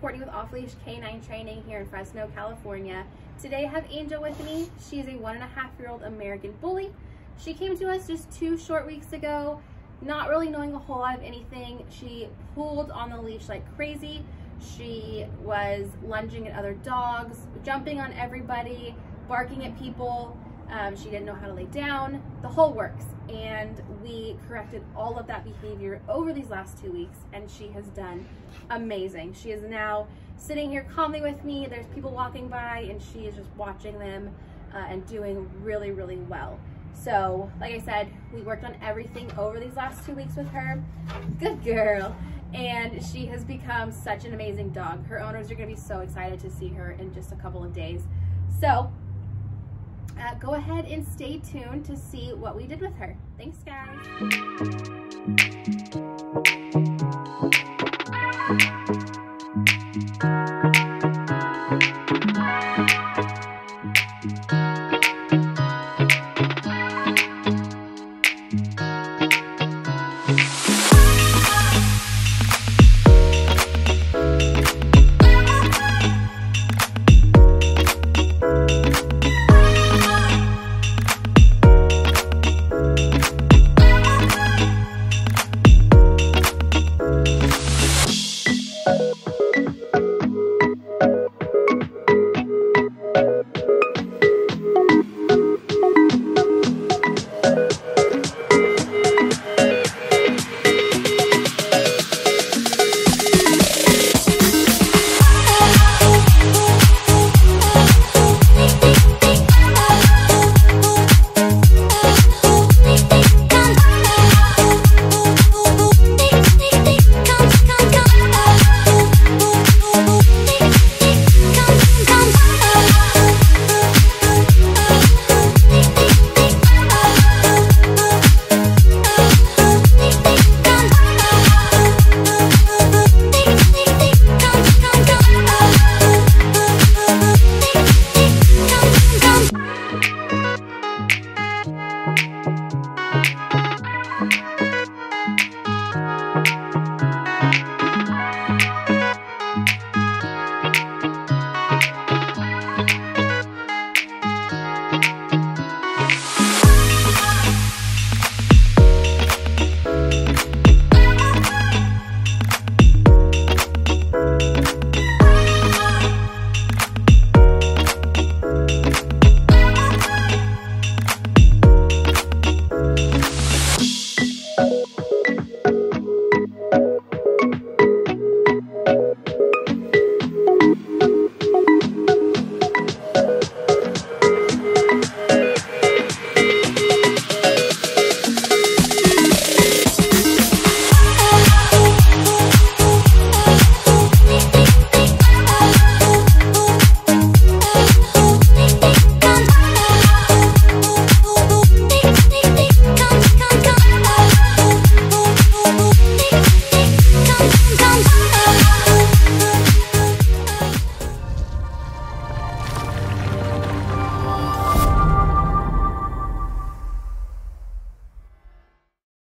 Courtney with Off Leash K9 Training here in Fresno, California. Today I have Angel with me. She is a one and a half year old American Bully. She came to us just two short weeks ago, not really knowing a whole lot of anything. She pulled on the leash like crazy. She was lunging at other dogs, jumping on everybody, barking at people. Um, she didn't know how to lay down, the whole works. And we corrected all of that behavior over these last two weeks and she has done amazing. She is now sitting here calmly with me. There's people walking by and she is just watching them uh, and doing really, really well. So, like I said, we worked on everything over these last two weeks with her. Good girl. And she has become such an amazing dog. Her owners are gonna be so excited to see her in just a couple of days. So, uh, go ahead and stay tuned to see what we did with her. Thanks guys. Thank you.